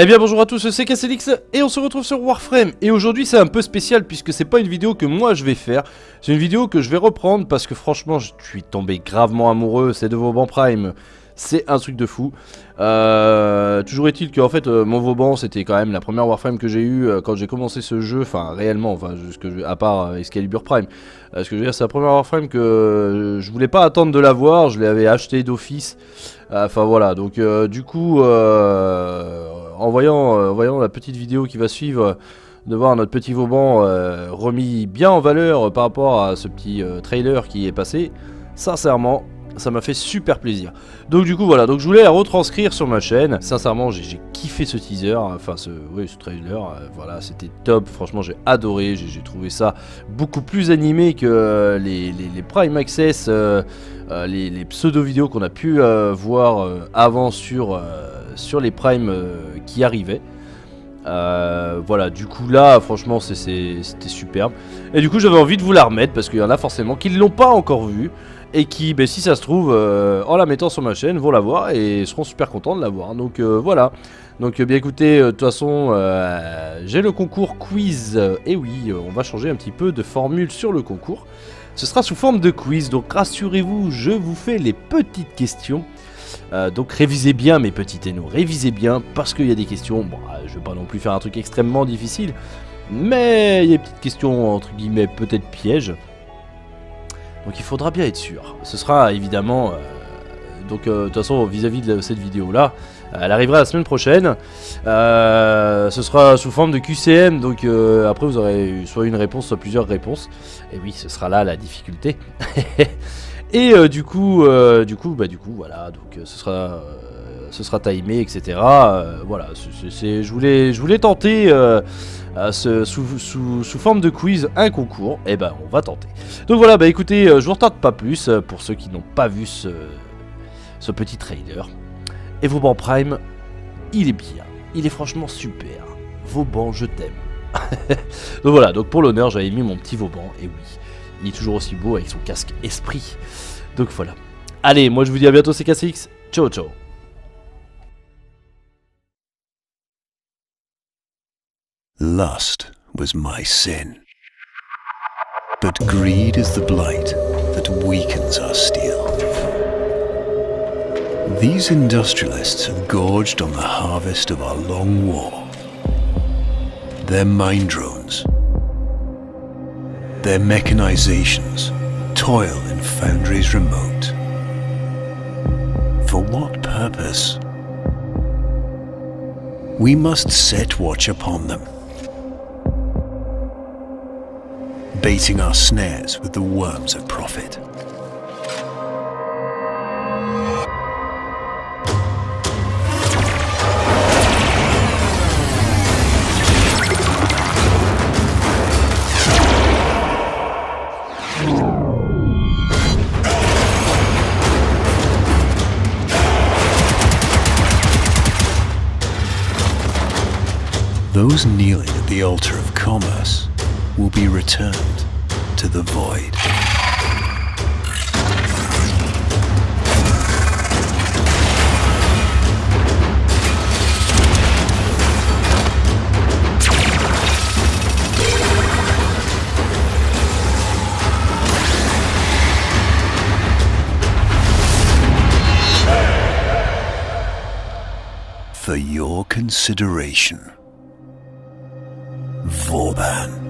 Eh bien bonjour à tous, c'est Casselix et on se retrouve sur Warframe. Et aujourd'hui c'est un peu spécial puisque c'est pas une vidéo que moi je vais faire. C'est une vidéo que je vais reprendre parce que franchement je suis tombé gravement amoureux, c'est de Vauban Prime. C'est un truc de fou. Euh, toujours est-il que en fait euh, mon Vauban c'était quand même la première Warframe que j'ai eu euh, quand j'ai commencé ce jeu, enfin réellement, enfin à part Excalibur Prime. ce que je veux dire c'est la première Warframe que je voulais pas attendre de l'avoir, je l'avais acheté d'office. Enfin voilà, donc du coup en voyant, voyant la petite vidéo qui va suivre de voir notre petit Vauban remis bien en valeur par rapport à ce petit trailer qui est passé. Sincèrement, ça m'a fait super plaisir. Donc du coup voilà, donc je voulais la retranscrire sur ma chaîne. Sincèrement j'ai kiffé ce teaser, enfin ce, oui, trailer, euh, voilà c'était top, franchement j'ai adoré, j'ai trouvé ça beaucoup plus animé que euh, les, Prime Access, euh, les, pseudo-vidéos qu'on a pu voir avant sur, sur les Prime qui arrivaient. voilà, du coup là, franchement, c'était superbe. Et du coup, j'avais envie de vous la remettre parce qu'il y en a forcément qui ne l'ont pas encore vu et qui, ben, si ça se trouve, euh, en la mettant sur ma chaîne, vont la voir et seront super contents de la voir. Donc euh, voilà. Donc euh, bien écoutez, de toute façon, j'ai le concours quiz. et oui, on va changer un petit peu de formule sur le concours. Ce sera sous forme de quiz, donc rassurez-vous, je vous fais les petites questions. Donc révisez bien mes petits ténors, révisez bien parce qu'il y a des questions, bon, je vais pas non plus faire un truc extrêmement difficile, mais il y a des petites questions entre guillemets peut-être pièges. Donc il faudra bien être sûr. Ce sera évidemment... Euh, donc euh, de toute façon vis-à-vis de cette vidéo là, elle arrivera la semaine prochaine. Euh, ce sera sous forme de QCM, donc après vous aurez soit une réponse, soit plusieurs réponses. Et oui, ce sera là la difficulté. Et du coup, du coup, bah du coup, voilà, donc ce sera, ce sera timé, etc. voilà, je voulais, je voulais tenter sous, forme de quiz un concours, et eh ben on va tenter. Donc voilà, bah écoutez, euh, je vous retarde pas plus euh, pour ceux qui n'ont pas vu ce, ce petit trailer. Et Vauban Prime, il est bien, il est franchement super. Vauban, je t'aime. donc voilà, donc pour l'honneur, j'avais mis mon petit Vauban, et oui, il est toujours aussi beau avec son casque esprit. Donc voilà. Allez, moi je vous dis à bientôt, c'est KCX. Ciao, ciao. Lust was my sin. But greed is the blight that weakens our steel. These industrialists have gorged on the harvest of our long war. Their mind drones, their mechanizations toil in foundries remote. For what purpose? We must set watch upon them baiting our snares with the worms of profit. Those kneeling at the altar of commerce will be returned to the void. For your consideration, Vauban.